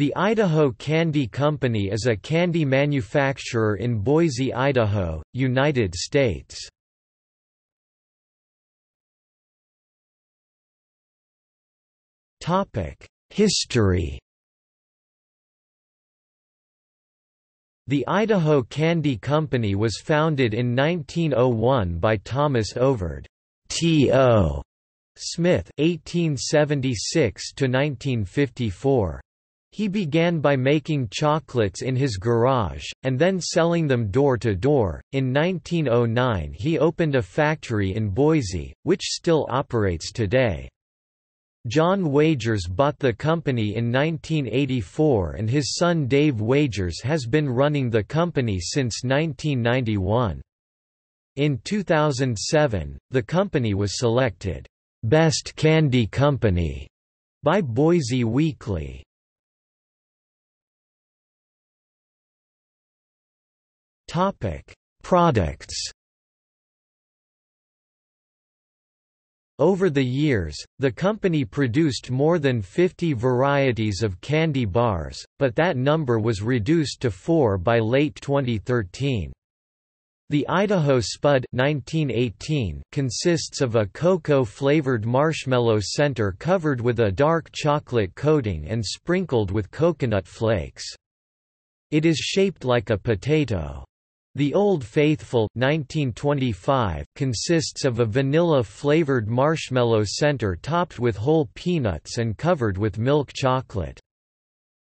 The Idaho Candy Company is a candy manufacturer in Boise, Idaho, United States. History The Idaho Candy Company was founded in 1901 by Thomas Overd T.O. Smith 1876 1954. He began by making chocolates in his garage, and then selling them door to door. In 1909, he opened a factory in Boise, which still operates today. John Wagers bought the company in 1984 and his son Dave Wagers has been running the company since 1991. In 2007, the company was selected, "'Best Candy Company' by Boise Weekly. Products Over the years, the company produced more than 50 varieties of candy bars, but that number was reduced to four by late 2013. The Idaho Spud 1918 consists of a cocoa-flavored marshmallow center covered with a dark chocolate coating and sprinkled with coconut flakes. It is shaped like a potato. The Old Faithful 1925 consists of a vanilla-flavored marshmallow center topped with whole peanuts and covered with milk chocolate.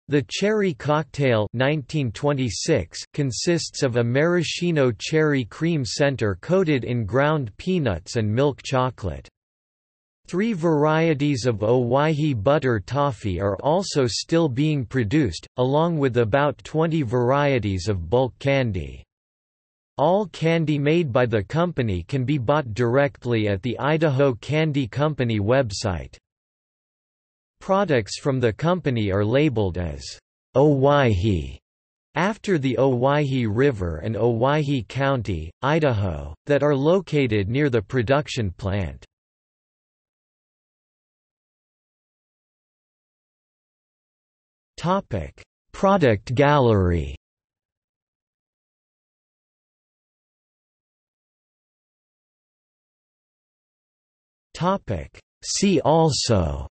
The Cherry Cocktail 1926 consists of a maraschino cherry cream center coated in ground peanuts and milk chocolate. Three varieties of Owyhee butter toffee are also still being produced, along with about 20 varieties of bulk candy. All candy made by the company can be bought directly at the Idaho Candy Company website. Products from the company are labeled as Owyhee after the Owyhee River and Owyhee County, Idaho, that are located near the production plant. Product gallery Topic. See also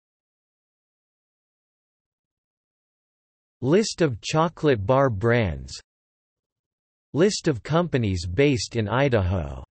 List of chocolate bar brands List of companies based in Idaho